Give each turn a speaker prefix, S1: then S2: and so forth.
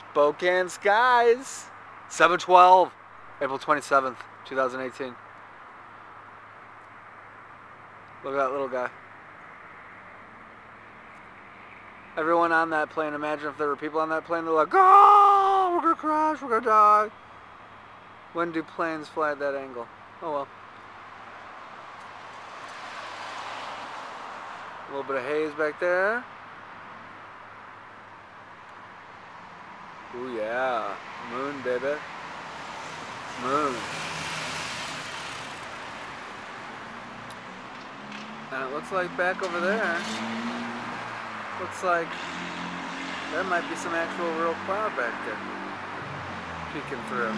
S1: Spokane skies. 712, April 27th, 2018. Look at that little guy. Everyone on that plane, imagine if there were people on that plane, they're like, oh, we're gonna crash, we're gonna die. When do planes fly at that angle? Oh well. A little bit of haze back there. Ooh yeah, moon baby. Moon. And it looks like back over there, looks like there might be some actual real cloud back there peeking through.